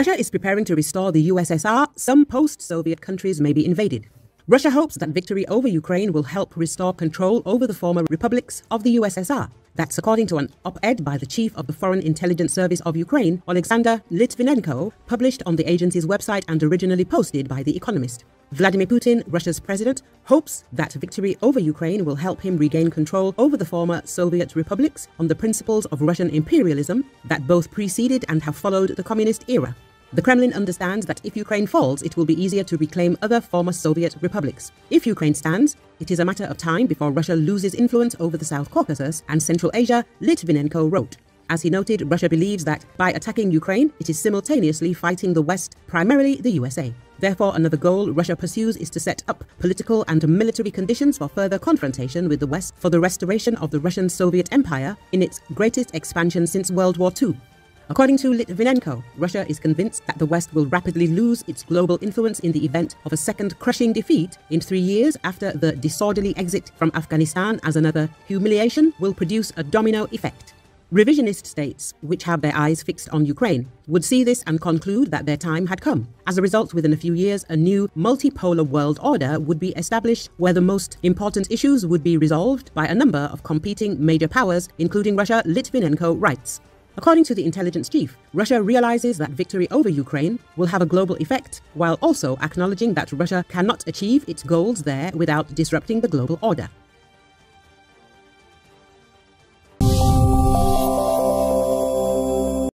Russia is preparing to restore the USSR. Some post Soviet countries may be invaded. Russia hopes that victory over Ukraine will help restore control over the former republics of the USSR. That's according to an op ed by the chief of the Foreign Intelligence Service of Ukraine, Oleksandr Lytvynenko, published on the agency's website and originally posted by The Economist. Vladimir Putin, Russia's president, hopes that victory over Ukraine will help him regain control over the former Soviet republics on the principles of Russian imperialism that both preceded and have followed the communist era. The Kremlin understands that if Ukraine falls, it will be easier to reclaim other former Soviet republics. If Ukraine stands, it is a matter of time before Russia loses influence over the South Caucasus and Central Asia, Lytvynenko wrote. As he noted, Russia believes that by attacking Ukraine, it is simultaneously fighting the West, primarily the USA. Therefore, another goal Russia pursues is to set up political and military conditions for further confrontation with the West for the restoration of the Russian Soviet Empire in its greatest expansion since World War II. According to Lytvynenko, Russia is convinced that the West will rapidly lose its global influence in the event of a second crushing defeat in three years after the disorderly exit from Afghanistan as another humiliation will produce a domino effect. Revisionist states, which have their eyes fixed on Ukraine, would see this and conclude that their time had come. As a result, within a few years, a new multipolar world order would be established where the most important issues would be resolved by a number of competing major powers, including Russia, Lytvynenko writes. According to the intelligence chief, Russia realizes that victory over Ukraine will have a global effect, while also acknowledging that Russia cannot achieve its goals there without disrupting the global order.